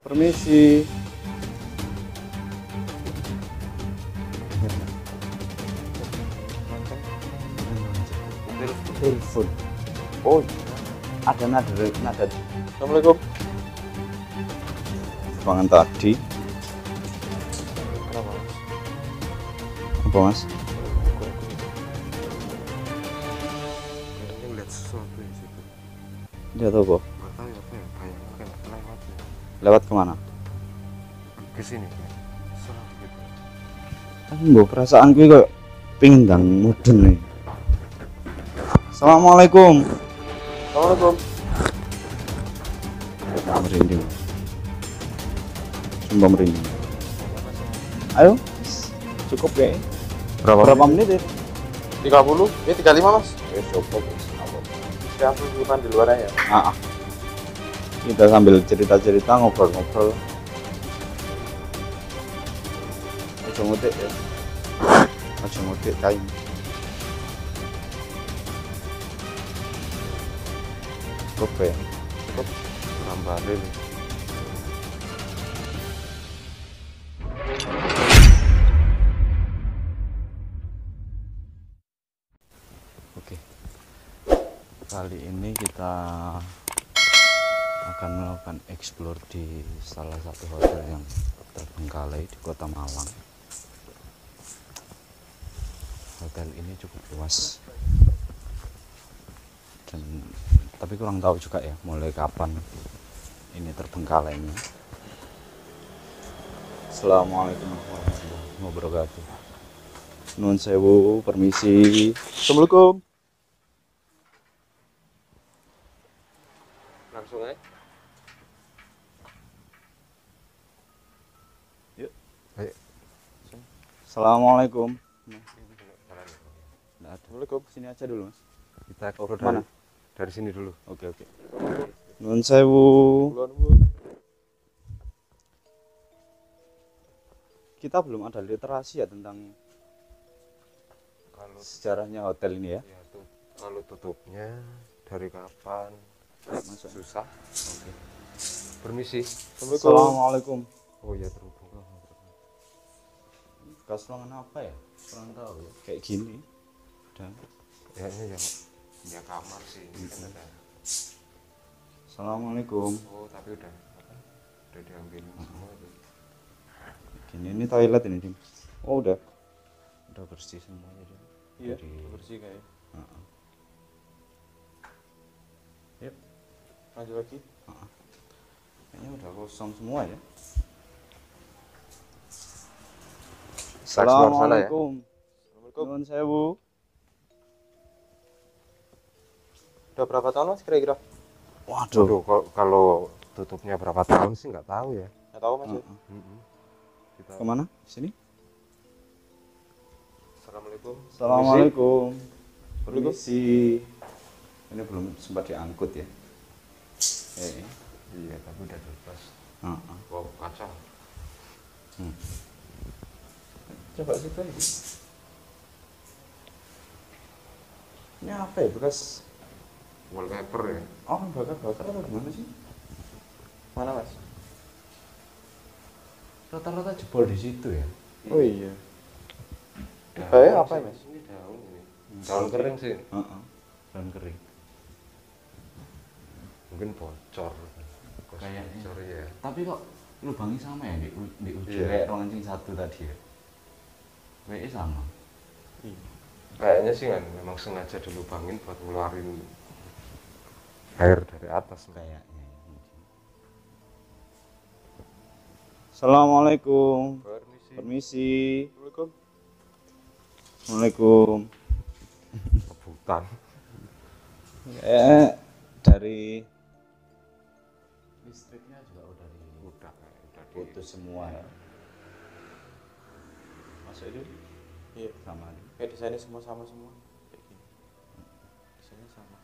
Permisi. Telepon. Oh, Ada nada nada Assalamualaikum. ruangan tadi. Kenapa? Mas? Apa mas? Lihat sesuatu di situ. Lihat apa Lewat ke mana? Ke sini. Serem gitu. Aku nggak perasaan gue kok pingin dan mudeng nih. Assalamualaikum. Assalamualaikum. Merinding. Sumpah merinding. Ayo, cukup ya. Berapa? Berapa menit ya? 30? Ini 35 mas. Ya cukup. Ya bukan di luar ya. Ah, ah. Kita sambil cerita-cerita ngobrol-ngobrol. Aja ngotek ya. Aja ngotek kain. Cukup ya. Cukup. Nambah lele. Oke. Kali ini kita akan melakukan explore di salah satu hotel yang terbengkalai di Kota Malang. Hotel ini cukup luas. Dan tapi kurang tahu juga ya mulai kapan ini terbengkalainya. Assalamualaikum warahmatullahi wabarakatuh. Nun sewu, permisi. Assalamualaikum. Langsung aja. Assalamualaikum. Nggak ada. Assalamualaikum. Sini aja dulu, Mas. Kita Oh, explore mana? dari, sini dulu. Oke, oke. Nun sewu. Kita belum ada literasi ya tentang Kalau sejarahnya hotel ini ya. ya tuh kalau tutupnya dari kapan? Masuk. Susah. Permisi. Assalamualaikum. Oh iya terhubung. Bekas ruangan apa ya? Kurang tahu ya. Kayak gini. Dan Kayaknya ya ya kamar sih ini kan ada. Assalamualaikum. Oh tapi udah apa? Udah diambil semua itu. Gini ini toilet ini, Dim. Oh, udah. Udah bersih semua ya, Dim. Iya. Jadi- Bersih kayak. Heeh. Yuk. Lanjut lagi. Kayaknya udah kosong semua ya. Kita explore sana ya. Assalamualaikum. Assalamualaikum. Nuwun sewu. Udah berapa tahun mas kira-kira? Waduh. Aduh, kalau, kalau tutupnya berapa tahun sih nggak tahu ya. Nggak tahu mas. ya? Heeh. Mm-mm. Kita. Ke mana? Sini. Assalamualaikum. Assalamualaikum. Permisi. Permisi. Ini belum sempat diangkut ya. Eh. Iya, tapi udah bebas. Heeh. Wow, kacau. Hmm. Coba situ ini. Ini apa ya? Bekas Wallpaper ya. oh bakar-bakar atau gimana sih? Mana mas? Rata-rata jebol di situ ya. Oh iya. Daun Kayak apa ya mas? Ini daun ini. Daun kering sih. Heeh. Dan kering. Mungkin bocor. Kayaknya. Bocor ya. Tapi kok lubangnya sama ya di, di ujung Iya. kayak ruangan sing satu tadi ya. WE sama. Kayaknya sih kan memang sengaja dilubangin buat ngeluarin air dari atas. Kayaknya. Assalamualaikum. Permisi. Permisi. Assalamualaikum. Assalamualaikum. Kebutan. Eh dari listriknya juga udah Udah, udah di. diputus semua ya. Masuk itu Iya. sama. Kayak desainnya semua sama semua. Kayak gini. Desainnya sama.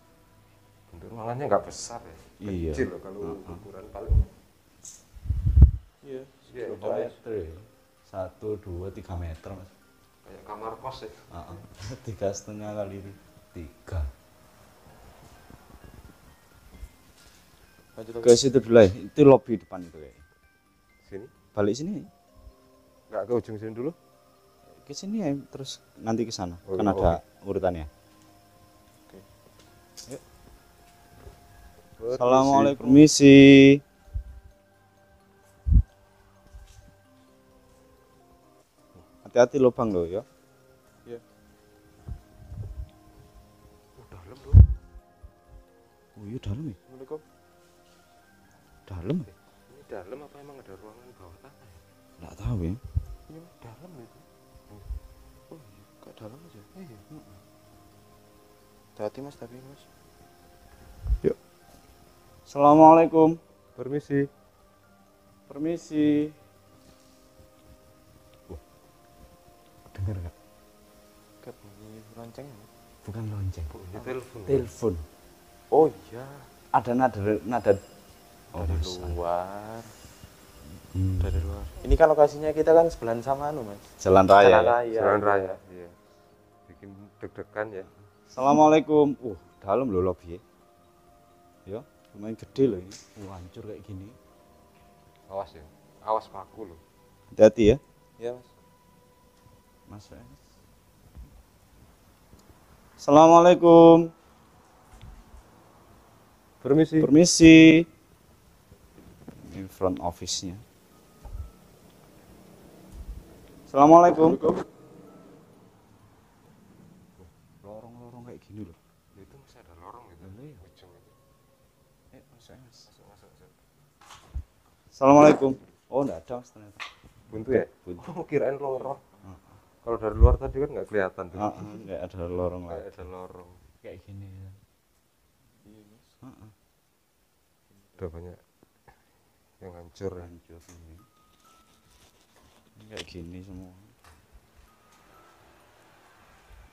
Bentuk ruangannya nggak besar ya. Iya. Kecil loh kalau Heeh. ukuran paling. Iya. Iya, meter ya? Satu, dua, tiga meter mas. kayak kamar kos ya. Heeh. Tiga setengah kali tiga. Lanjut Ke situ dulu ya. Itu lobby depan itu kayak. sini balik sini nggak ke ujung sini dulu ke sini ya terus nanti ke sana Oh, kan iya, ada urutannya. Assalamualaikum permisi hati-hati lubang loh ya oh, dalam tuh oh iya dalam ya? Assalamualaikum. Dalam ya? Ini dalam apa emang ada ruangan bawah tanah ya? nggak tahu ya. Iya dalam itu Oh iya, gak dalam aja. iya Hati mas tapi mas. Assalamualaikum. Permisi. Permisi. Dengar nggak? Kayak bunyi lonceng. ya? bukan lonceng bunyi telepon. Telepon. Oh iya, ada nada nada. Oh, dari masa. luar. Hmm. Dari luar. Ini kan lokasinya kita kan sebelahan sama anu mas. jalan raya Jalan ya? raya. jalan raya iya bikin deg-degan ya Assalamualaikum uh dalam loh lobby ya lumayan gede loh ini uh, hancur kayak gini awas ya awas paku loh hati-hati ya Iya mas. mas Res. Assalamualaikum permisi permisi ini front office Assalamualaikum. Lorong-lorong kayak gini loh. Itu masih ada lorong gitu Iya. ujung itu. Eh mas. Res. masuk masuk masuk. Assalamualaikum. Oh enggak ada mas ternyata. Buntu ya? Buntu. oh kirain lorong. Kalau dari luar tadi kan nggak kelihatan tuh. Ah, ah, nggak ada lorong lah. Kayak ada lorong. Kayak gini. Ya Iya mas. Ah. udah banyak yang hancur ya. Hancur ini Ini kayak gini semua.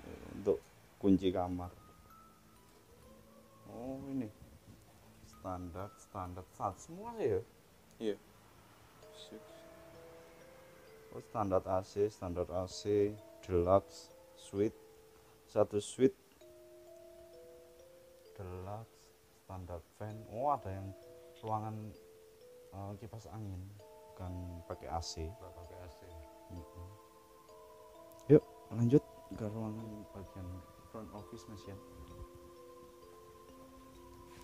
Eh, untuk kunci kamar. Oh ini. Standar standar sat semua sih ya? Iya. oh, standar AC standar AC deluxe suite. Satu suite. Deluxe standar fan. Oh ada yang ruangan eh, kipas angin bukan pakai AC pakai AC Mhm. Yuk lanjut ke ruangan bagian front office mas ya.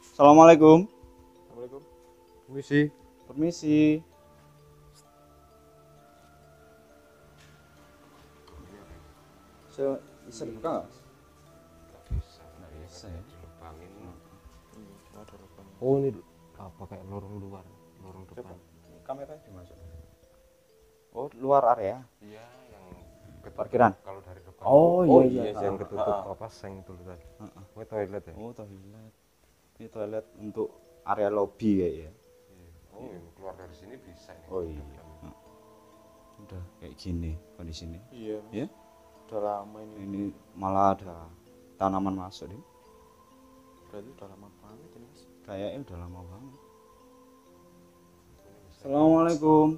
Assalamualaikum. Assalamualaikum. permisi Permisi. Saya bisa dibuka nggak? Bisa Nggak bisa ya. dilubangin ada lubang. oh ini apa kayak lorong luar lorong depan Kamera dimasuk. Oh luar area. iya yang ketutup Parkiran? kalau dari depan Oh, iya, oh iya. iya yang ketutup ah. apa seng dulu tadi Heeh. oh toilet ya Oh toilet. Ini toilet untuk area lobby kayak ya. Iya. oh ini keluar dari sini bisa ini Oh iya. Heeh. Udah kayak gini kondisinya. Iya. Ya. Udah lama ini. Ini malah ada tanaman masuk nih. Berarti udah lama banget ini mas. Kayaknya udah lama banget. Assalamualaikum.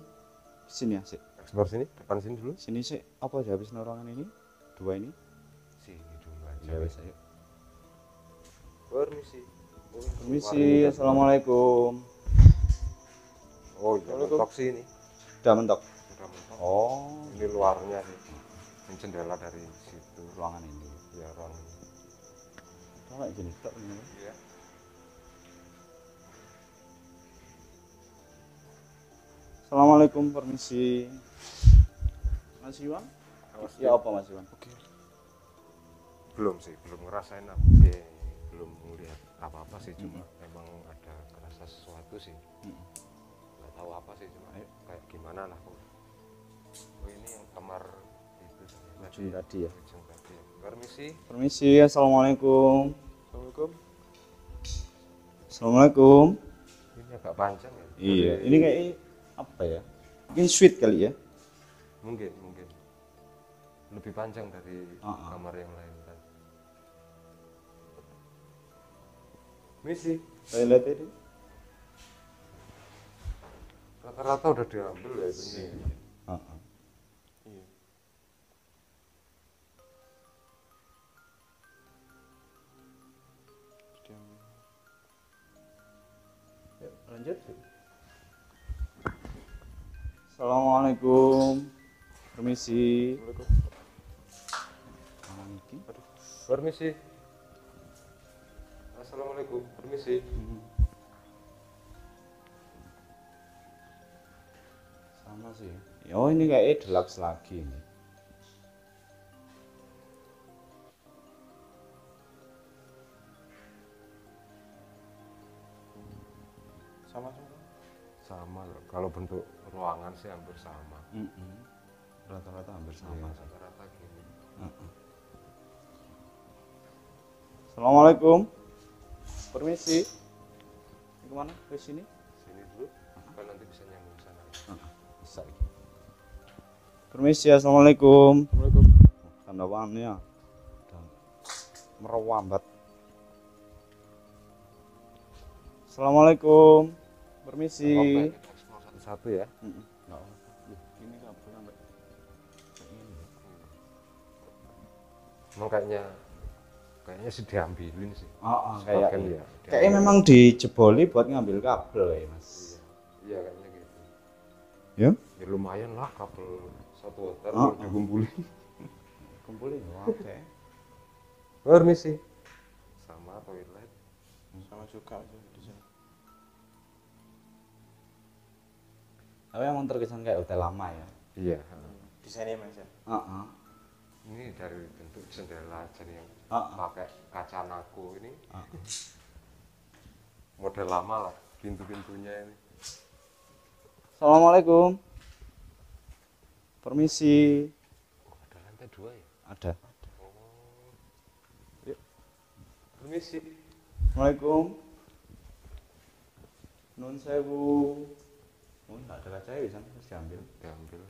Sini ya, sih. eksplor sini depan sini dulu Sini sih. Apa aja habis ruangan ini? Dua ini? sini dulu aja Ya wes ayo. permisi ini Permisi. ini. Assalamualaikum. oh iya mentok sih ini Udah mentok. udah mentok Oh, ini luarnya sih ini jendela dari situ ruangan ini. ya ruang ini kayak gini tok ini. iya Assalamualaikum. Permisi. Mas Iwan? Ya apa Mas Iwan? Oke. belum sih belum ngerasain apa ya, belum melihat apa apa sih cuma emang ada kerasa sesuatu sih Mm-mm. nggak tahu apa sih cuma eh, kayak gimana lah kok oh ini yang kamar itu Ujung tadi ya. ujung tadi ya. permisi Permisi. Assalamualaikum. Assalamualaikum. Assalamualaikum. ini agak panjang ya Iya, ini kayak apa ya? Mungkin sweet kali ya. mungkin mungkin lebih panjang dari ah. kamar yang lain kan misi Toilet ini. rata-rata udah diambil ya. Iya. Sudah. Yuk, lanjut. Assalamualaikum. Permisi. Permisi. Assalamualaikum. Permisi. Sama sih. Oh ini kayak deluxe lagi ini. Sama sama. Sama. Kalau bentuk ruangan sih hampir sama. Mm-mm. Rata-rata hampir sama sih. rata-rata gini. Assalamualaikum. Permisi. Ini ke mana? Ke sini? Sini dulu. Kan nanti bisa nyambung sana. Bisa iki. Permisi, assalamualaikum. Assalamualaikum. Tanda ya. Udah merawambat. Assalamualaikum. Permisi. Satu-satu ya. Apa-apa. Loh, Ini kabel sampai. Emang kayaknya kayaknya sih diambilin sih. Oh, oh, Sebagian kayak ya. Kayaknya memang dijeboli buat ngambil kabel ya, Mas. Iya, kayaknya gitu. Ya? Ya lumayan lah kabel satu hotel Oh, oh. dikumpulin. Kumpulin oke. Permisi. Sama toilet. Sama juga sih Tapi emang terkesan kayak hotel lama ya. Iya. Desainnya mas ya. Heeh. Ini dari bentuk jendela jadi yang Heeh. pakai kaca naku ini Heeh. model lama lah pintu-pintunya ini. Assalamualaikum. Permisi. Oh, ada lantai dua ya? Ada. Oh. Yuk. Permisi. Assalamualaikum. Nun sewu. Oh, enggak ada kaca ya bisa terus diambil. Diambil.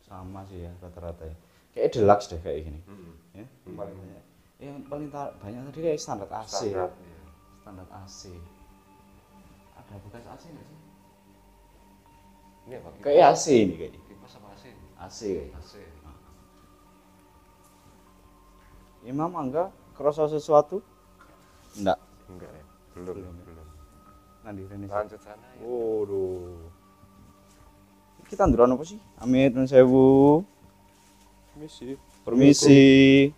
Sama sih ya rata-rata ya. Kayak deluxe deh kayak gini. Hmm. Ya. Hmm. Paling banyak. Yang paling banyak tadi kayak standar AC. Standar. Iya. Standar AC. Ada bekas AC nggak sih? Ini apa? Kayak AC ini kayaknya. Kipas apa AC? AC kayaknya. AC. Imam Angga kerasa sesuatu? Enggak. Enggak ya? Belum, Belum belum. Ya? Nanti Rene. Lanjut sana ya. Waduh. Kita nduran apa sih? Amit nun sewu. Misi. Permisi.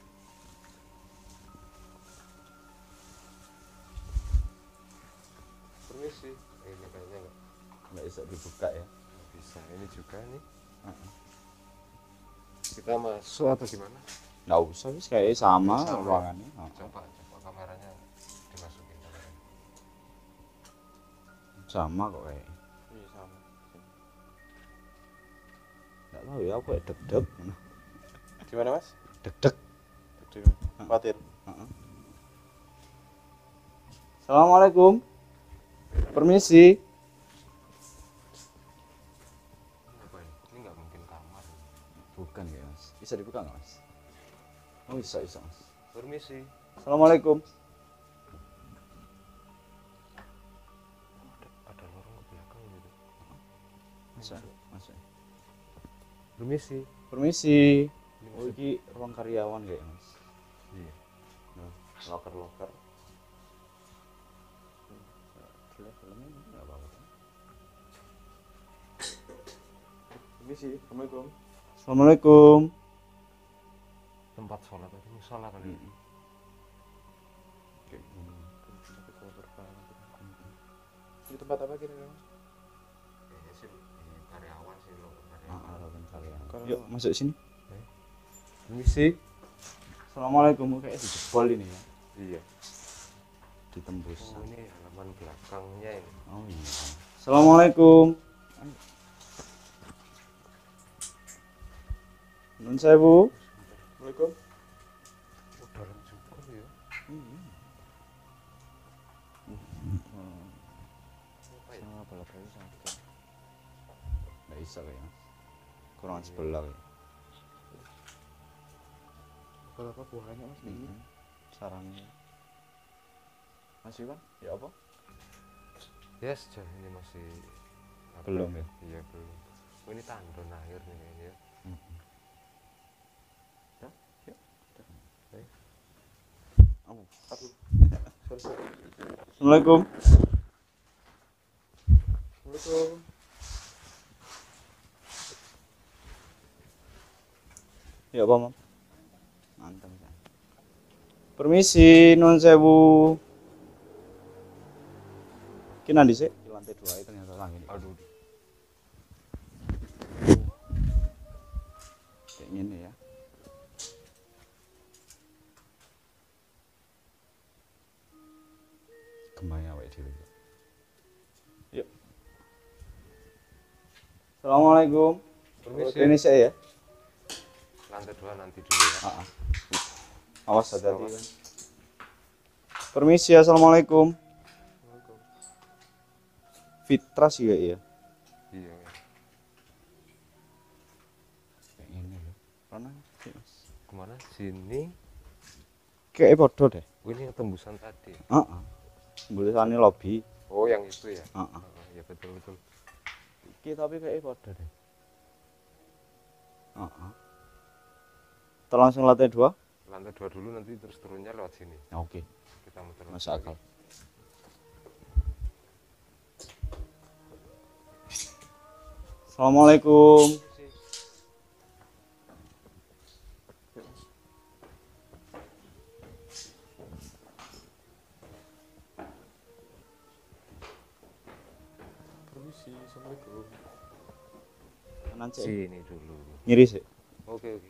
Permisi. Eh, Ini kayaknya enggak Enggak bisa dibuka ya. bisa. Ini juga nih. Heeh. Kita masuk atau gimana? Enggak usah sih kayak sama Sama. ruangannya. Coba, Sama kok kayak. Iya sama. Enggak tahu ya aku kayak deg-deg. Di mana mas? Deg-deg. Di Khawatir. Heeh. Assalamualaikum. Permisi. Ini? Ini nggak mungkin kamar. Bukan ya, Mas. Bisa dibuka nggak, Mas? Oh, bisa, bisa, Mas. Permisi. Assalamualaikum. Masa, masa. Permisi. Permisi. Ini Oh, ini ruang karyawan kayak, Mas. Iya. Nah, loker-loker. Jelek filmnya enggak apa-apa. Misi. Assalamualaikum. Assalamualaikum. Tempat sholat tadi musola kali. Gini. Tapi kotor banget. Ini tempat apa kira Yuk, masuk sini. Permisi. Assalamualaikum. Kayak dijebol ini ya. Iya. Ditembus. Oh ini halaman belakangnya ini. Oh iya. Assalamualaikum. Nun sewu. Assalamualaikum. Dalam juga ya. Apa ya? Sama sama kita. Bisa kayaknya. Kurang sebelah kayak. Bola apa buahnya mas? Ini. Sarangnya. Masih kan? Ya apa? Ya sejauh ini masih apa Belum ya? Iya belum. Oh ini tandon akhir nih kayaknya. ya. Ya, ya. Baik. Sorry sorry. Assalamualaikum. Assalamualaikum. Ya, Pak, Mam. Mantap. ya. Permisi, nun sewu. Ki nanti sih? Di lantai dua itu ternyata langit. aduh Kayak gini ya. Kembali awake dhewe. Yuk. Assalamualaikum. permisi Ini saya ya. Lantai dua nanti dulu ya Ah, ah. Awas hati-hati. kan. Permisi, assalamualaikum. Fitras ya iya. iya ya. Gini loh. Mana? sih, ke mana sini Kayak podo deh. oh, ini tembusan tadi Heeh. Tulisannya lobby. oh yang itu ya Heeh. Oh, ya betul betul Iki tapi kayak podo deh. Heeh. Kita langsung lantai dua? lantai dua dulu nanti terus turunnya lewat sini Oke, kita muter masuk akal. Assalamualaikum. Assalamualaikum. Kanan sini dulu Ngiri sih. oke oke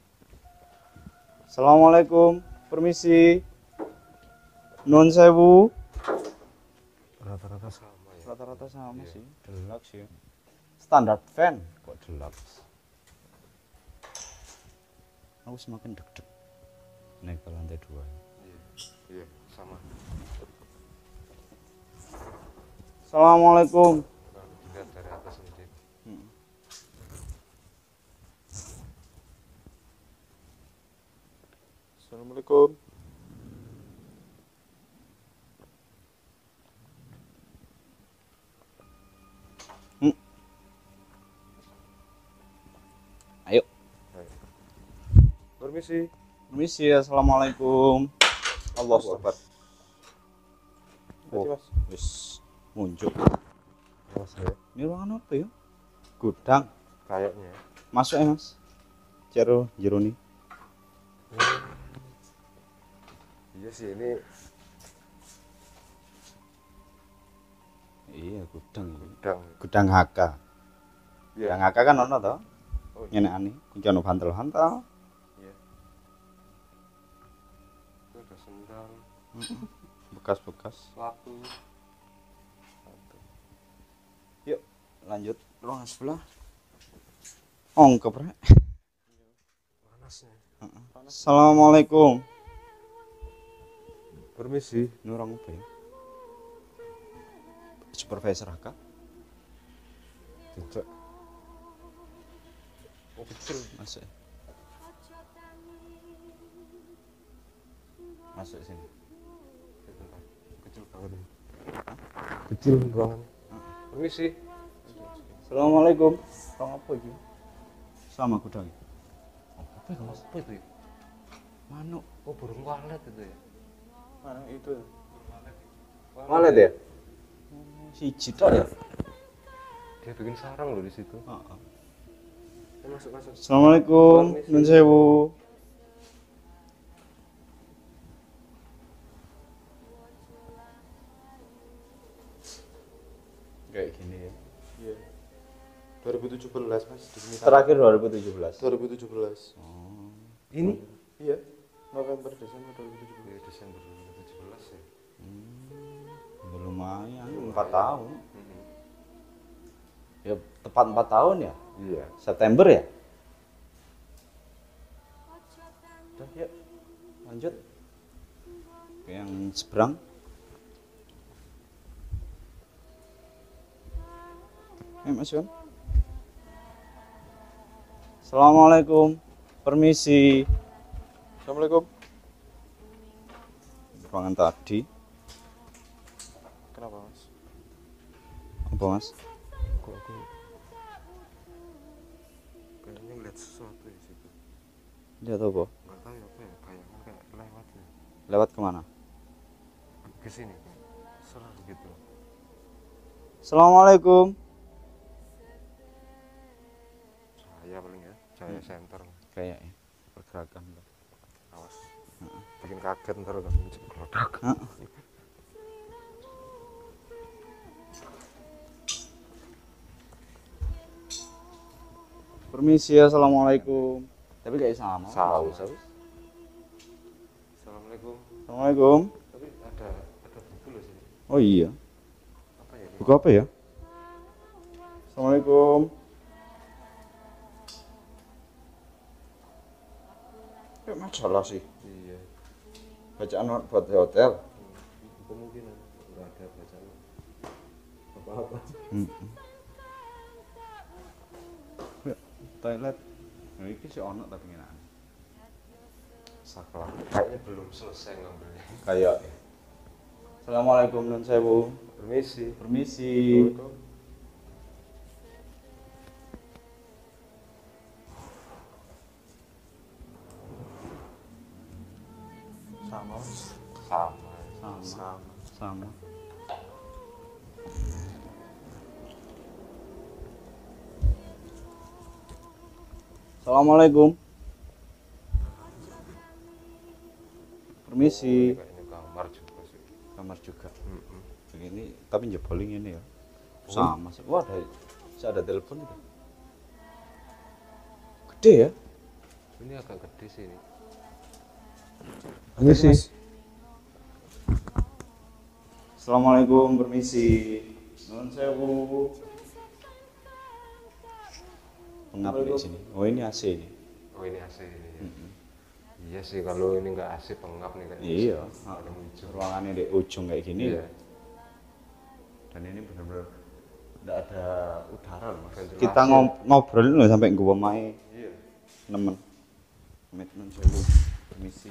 Assalamualaikum. Permisi. Nun sewu. rata-rata sama ya Rata-rata sama Iya. sih. Deluxe ya. Standar fan kok deluxe. Aku semakin deg-deg naik ke lantai dua. iya iya sama Assalamualaikum. kalau dilihat dari atas ini Assalamualaikum. Ayo. permisi Permisi. Assalamualaikum. Allah Akbar. Mas. Wis muncul. mas ya Ini ruangan apa ya? Gudang. kayaknya Masuk ya mas. Jero jero nih. Iya sih ini Iya gudang. gudang Gudang HK. iya Gudang HK kan ono to? oh, iya. Ngene ani. Iki ono bantal-bantal. iya itu ada sendal Bekas-bekas. sepatu Yuk, lanjut ruangan sebelah. Ongkep rek. panasnya Assalamualaikum. Permisi Ini orang apa ya? Supervisor HK. tidak oh kecil Masuk. ya? Masuk sini. Kecil banget ini. kecil ruangan permisi Assalamualaikum. Ruang apa iki? Sama gudang. apa itu mas apa itu ya Manuk. oh burung walet itu ya Mana itu? Walet ya? Siji tok ya? dia bikin sarang loh di situ Heeh. Ayo masuk masuk Assalamualaikum. Nun sewu. Kayak gini ya. Iya. 2017 mas. Terakhir 2017. 2017. Oh. ini Iya. November Desember 2017. ya Desember 2017 Udah lumayan, 4 tahun. Ya tepat 4 tahun ya? iya September ya? Udah, yuk. Lanjut. Yang seberang. Eh, Mas Yon. Assalamualaikum. Permisi. Assalamualaikum. Ruangan tadi. Kenapa mas? Apa mas? Kok aku kayaknya ngeliat sesuatu di situ. Lihat apa? Gak tahu ya, apa ya bayangan kayak lewat ya. Lewat ke mana? Ke sini kan. Serah gitu. Assalamualaikum. Cahaya paling ya, cahaya hmm. center. Kayaknya pergerakan. Awas. Bikin kaget ntar kan meledak. Permisi assalamualaikum. Tapi kayak sama saus saus assalamualaikum. Assalamualaikum. Tapi ada ada buku loh sini. Oh iya. Apa ya? Buku apa ya? Assalamualaikum. Ya masalah sih. Iya. Bacaan buat hotel. Kemungkinan. Nggak ada bacaan. Apa apa toilet. Nah, ini sih ono tapi ngenan saklar kayaknya belum selesai ngambilnya. Kayak. Assalamualaikum non sewu. Permisi. Permisi. Assalamualaikum. Assalamualaikum. Permisi. Kayaknya kamar juga sih. Kamar juga. Begini tapi jeboling ini ya. Sama sih. Wah ada saya ada telepon itu. Gede ya? Ini agak gede sih ini. Permisi Assalamualaikum permisi. Non sewu pengap di sini. Oh ini AC ini? Oh ini AC ini ya. iya sih kalau ini nggak AC pengap nih kayaknya iya. ada hijau. Ruangannya di ujung kayak gini. Iya. Dan ini benar-benar tidak ada udara loh mas. Ventilasi. kita ngob- ngobrol loh sampai gua mai iya. Nemen. Amit non sewu permisi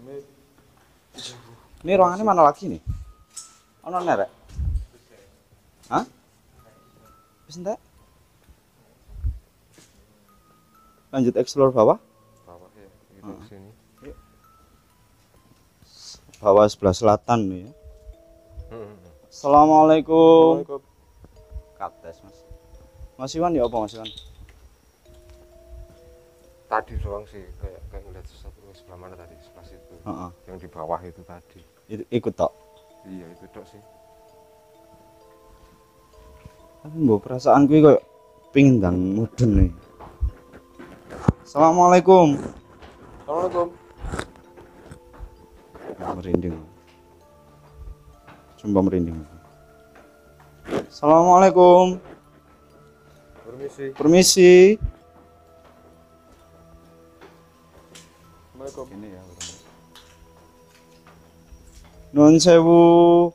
Amit. Ini ruangannya mana lagi nih? Ono nerek hah? Wis entek lanjut explore bawah. Bawah ya itu Ah. sini. Bawah sebelah selatan nih ya. Hmm. Assalamualaikum. Kates mas. Mas Iwan ya apa Mas Iwan? tadi doang sih kayak kayak ngeliat sesuatu sebelah mana tadi sebelah situ. Heeh. yang di bawah itu tadi. Itu ikut tok? Iya itu dok sih. Tapi mbok perasaan gue kayak pingin dan mudun nih Assalamualaikum. Assalamualaikum. Merinding. Sumpah merinding. Assalamualaikum. Permisi. Permisi. Assalamualaikum. Ini ya Nun sewu.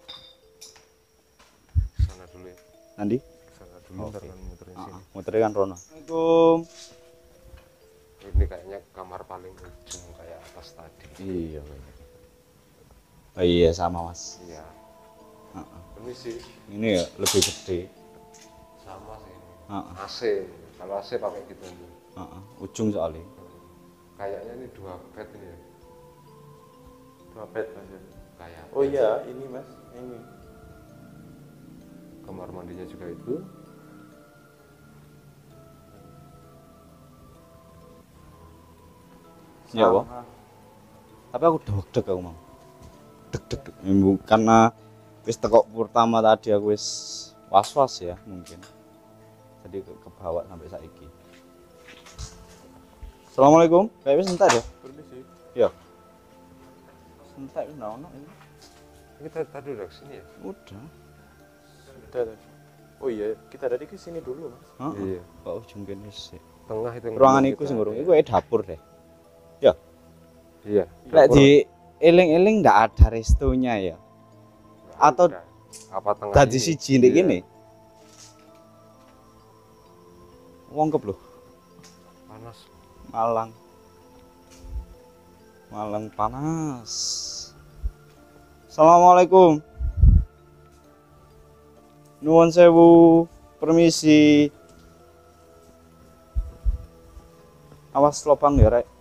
Sana dulu ya Nanti sana dulu Oke. muterin Ah, sini. muternya kan Rono. Assalamualaikum ini kayaknya kamar paling ujung kayak atas tadi. Iya Oh iya sama mas. Iya. Heeh. permisi Ini ya lebih gede. Sama sih ini. Heeh. AC kalau AC pakai gitu nih Heeh, Ujung soalnya. Kayaknya ini dua bed ini ya. Dua bed mas ya. kayak oh iya ini mas. Ini. Kamar mandinya juga itu Ya, Wak. Sama. tapi aku deg-deg aku mau deg-deg. Karena wis tekok pertama tadi aku wis was-was ya mungkin. Jadi ke, ke bawah sampai saiki. Assalamualaikum. Kayak wis entar ya? Permisi. Ya entar wis nggak ono ini. Kita tadi udah ke sini ya? Udah. Sudah tadi. oh iya kita dari ke sini dulu mas. Heeh. Iya. kok ujung kene sih? Tengah itu ruangan iku sing ngurung. iku kayak dapur deh ya. Iya lek di eling-eling ndak ada restonya ya? Nah, atau udah. apa tengah tadi ini? siji ndek Iya. kene? Wongkep lho panas. Malang. Malang panas. Assalamualaikum. Nuwun sewu permisi. Awas lopang ya rek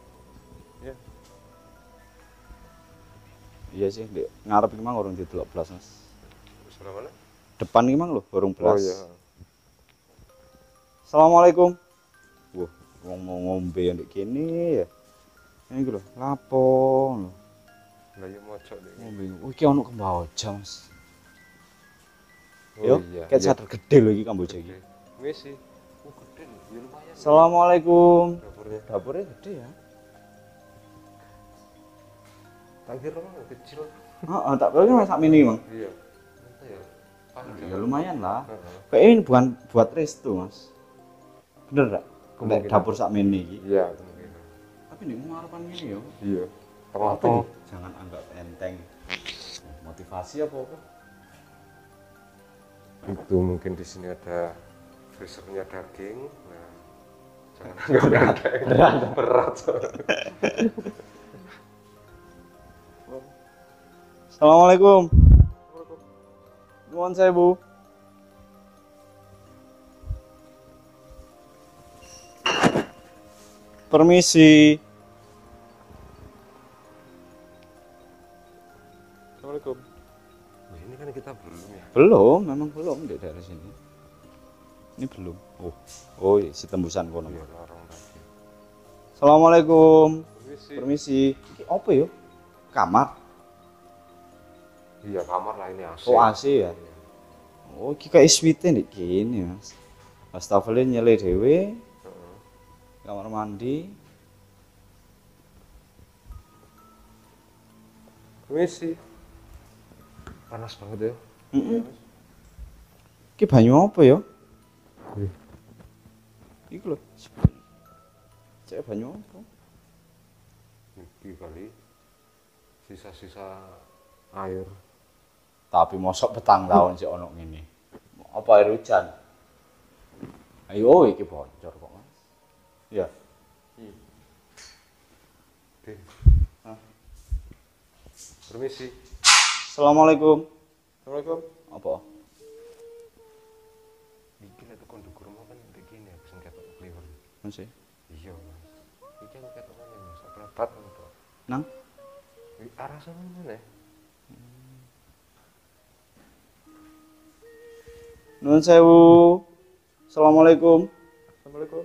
Iya sih di ngarep iki mang urung didelok blas Mas Depan iki mang lho urung oh iya Assalamualaikum Wah wong mau ngombe yang ndek kene ya. Ini lho, lapo lho. lah mojok deh Ngombe. Oh, iki ono Kamboja, Mas. oh iya kayak iya. sadar gede lho iki Kamboja iki. misi oh gede ya lumayan Assalamualaikum. dapurnya Dapurnya gede ya. Tak kira mah kecil Heeh, tak kira mas sak mini, Bang. iya ya panjang Ya lumayan lah. Kayak ini bukan buat resto, Mas. Bener enggak? Kayak Kemungkinan. dapur sak mini iki. iya kemungkinan Tapi nih mau harapan gini yo. iya Apa iki? Jangan anggap enteng. Motivasi apa apa? itu mungkin di sini ada freezernya daging nah jangan berat berat berat Assalamualaikum. Nuwun sewu. Permisi. Assalamualaikum. nah, ini kan kita belum ya Belum, memang belum di daerah sini. Ini belum. Oh, oh iya, si tembusan kono. iya tadi Assalamualaikum. permisi Permisi. Iki apa yo? Kamar. Iya kamar lah ini AC Oh, AC ya. Iya. Oh, iki kayak suite nih gini, Mas. Wastafelnya nyele dhewe, Heeh. kamar mandi. permisi panas banget ya Heeh. Iki banyu apa ya? Wih. Iki lho. Cek banyu apa? ini kali sisa-sisa air Tapi mosok petang tahun sih ono ngene. Apa air hujan? Ayo iki bocor kok, Mas. Hah? permisi Assalamualaikum. Assalamualaikum. Apa? iki lah tukang dukur mau kan begini sing ketok clear Masih. iya mas iki ketok mana mas tuh Nang? Arah sana mana ya Nuwun sewu. Assalamualaikum. Assalamualaikum.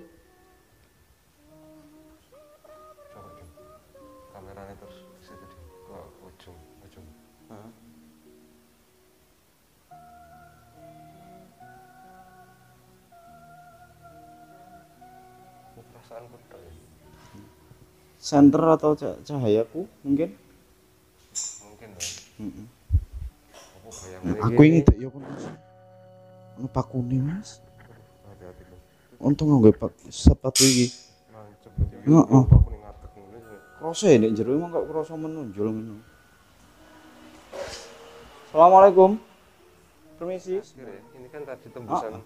coba Jum. kameranya terus ke situ deh ke ujung ujung ini perasaan kuda ya Center atau ca- cahayaku mungkin? mungkin lah Heeh. aku bayangin Aku ini tak ya pun pakune, Mas. Untung nganggo pak sepatu iki. Heeh. Krasa ya nek jero emang kok krasa menonjol ngono. Assalamualaikum. Permisi. Ini kan tadi tembusan Ah.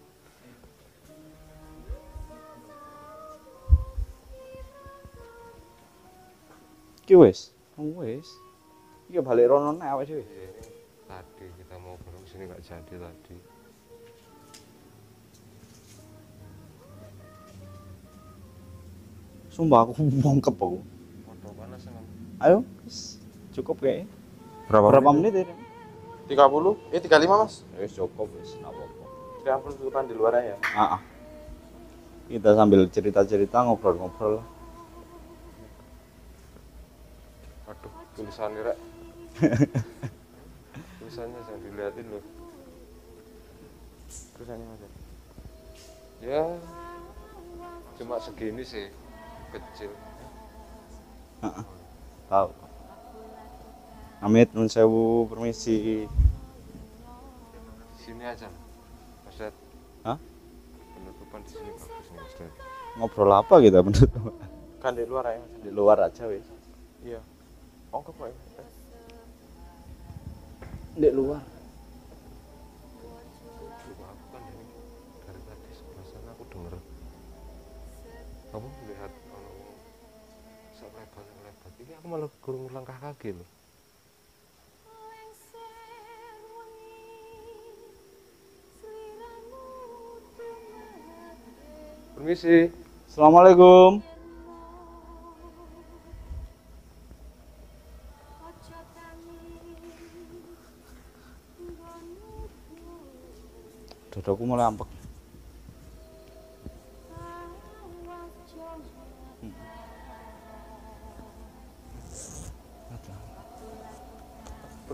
Iki wis. Wis. Iki balik rono nek awake dhewe. Iya, tadi kita mau bareng sini nggak jadi tadi Sumpah aku mongkep aku. Ayo. Cukup kayaknya. berapa, Berapa menit ini? 30 eh 35 Mas. Wis cukup wis, enggak apa-apa. Saya ampun tutupan di luar ya. Ah, ah. Kita sambil cerita-cerita ngobrol-ngobrol. waduh tulisannya rek tulisannya jangan dilihatin loh Terusannya Mas. ya cuma segini sih kecil Tahu. Amit nun sewu permisi. sini aja mas Dad Hah? penutupan di sini bagus nih Ngobrol apa kita menurut Kan di luar ya Mas. di luar aja wis. Iya. Ongkep kok ya. Di luar. Aku malah gurung langkah kaki loh permisi Assalamualaikum. Dadaku mulai ampek.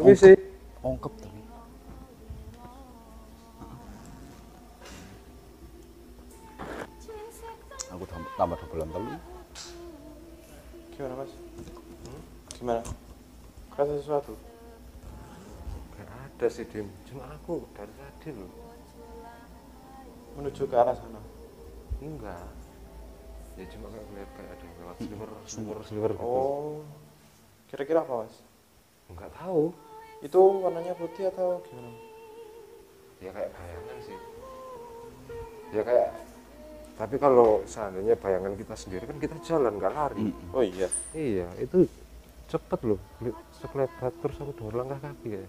Permisi ongkep tadi aku tambah tambah dobelan telu Gimana mas? Gimana? Kerasa sesuatu? Gak ada sih dim. Cuma aku dari tadi loh. Menuju ke arah sana. enggak. Ya cuma kayak ngeliat kayak ada yang lewat sliver sliver gitu Oh, kira-kira apa mas? enggak tahu Itu warnanya putih atau gimana? ya kayak bayangan sih ya kayak tapi kalau seandainya bayangan kita sendiri kan kita jalan nggak lari Mm. Oh iya. iya itu cepet loh sekelebat terus aku dua langkah kaki ya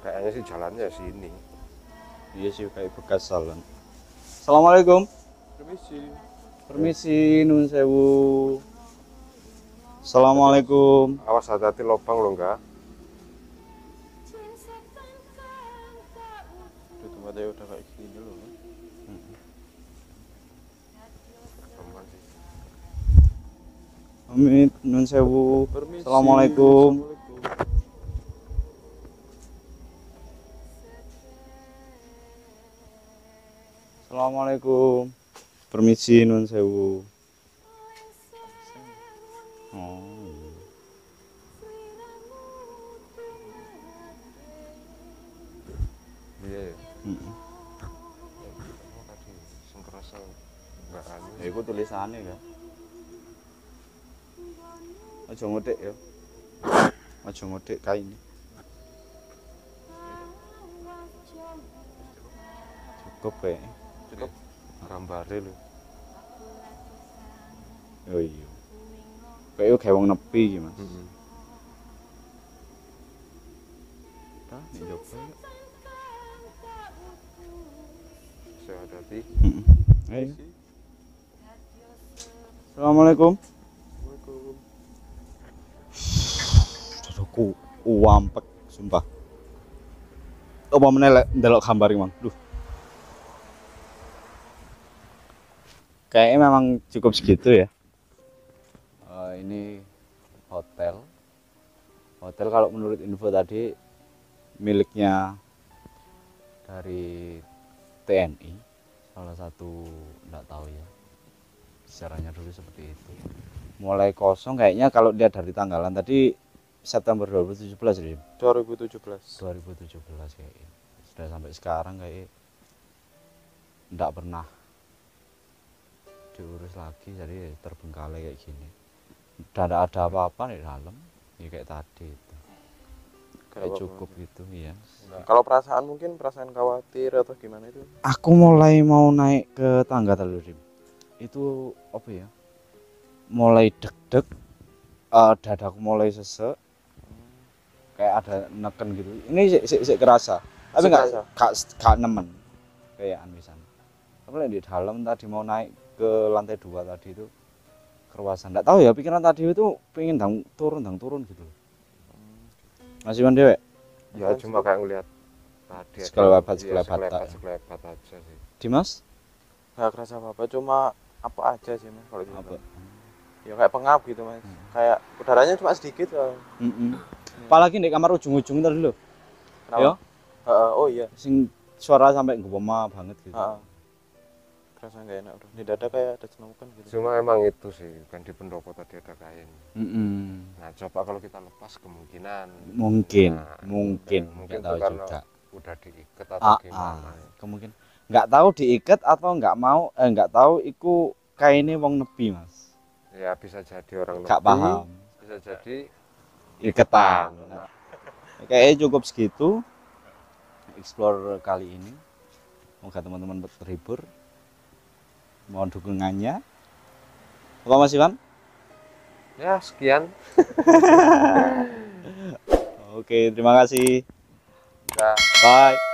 kayaknya sih jalannya sini iya sih kayak bekas jalan assalamualaikum Permisi. Permisi nun sewu assalamualaikum awas hati-hati lubang lo enggak Udah tempatnya udah kayak gini loh. Amin nun sewu Permisi. assalamualaikum Assalamualaikum. Permisi nun sewu. Oh iya. iya. Ya ya itu tulisannya kan aja ngotek ya. Aja ngotek kain cukup kayaknya cukup. Gambare lho oh iya kayak wong nepi iki mas heeh Dah, nih coba yuk. saya hati Mm-mm. Ayo. Assalamualaikum. Assalamualaikum. Dadaku uwampek sumpah. Apa meneh lek ndelok gambar iki, Mang? Duh. Kayaknya memang cukup segitu ya. Hotel. Hotel kalau menurut info tadi miliknya dari TNI salah satu enggak tahu ya sejarahnya dulu seperti itu mulai kosong kayaknya kalau dia dari tanggalan tadi September 2017 Rim. 2017. 2017 kayaknya sudah sampai sekarang kayak enggak pernah diurus lagi jadi terbengkalai kayak gini dan ada apa-apa di dalam ya kayak tadi itu. Kayak cukup gitu ya Kalau perasaan mungkin perasaan khawatir atau gimana itu? aku mulai mau naik ke tangga tadi Rim. itu apa ya? Mulai deg-deg eh, dadaku mulai sesek. Kayak ada neken gitu. Ini sik sik sik kerasa. Tapi nggak kak kak nemen. Kayak anisan tapi di dalam tadi mau naik ke lantai dua tadi itu keruasan nggak tahu ya pikiran tadi itu pengen dang turun dang turun gitu masih man dewek ya cuma kayak ngeliat tadi Sekelebat, iya, sekelebat sekelebat tak. sekelebat aja sih Dimas Gak kerasa apa-apa, cuma apa aja sih mas kalau di apa. Ya kayak pengap gitu mas. Kayak udaranya cuma sedikit soalnya. Mm-mm. apalagi di kamar ujung-ujung tadi loh Kenapa? ya Heeh, oh iya. sing suara sampai ngepoma banget gitu Heeh. Kerasa nggak enak udah. Di dada kayak ada cenukan gitu. cuma emang itu sih kan di pendopo tadi ada kain. Mm-mm. nah coba kalau kita lepas kemungkinan. Mungkin Nah, mungkin. mungkin nggak tahu juga. udah diikat ah, atau ah, gimana. Kemungkin nggak tahu diikat atau nggak mau eh nggak tahu iku kainnya wong nebi mas. Ya bisa jadi orang nggak paham. bisa jadi iketan. Nah, kayaknya cukup segitu. Explore kali ini. Semoga teman-teman terhibur mohon dukungannya. Apa mas Iwan ya sekian. Oke terima kasih. Dah. bye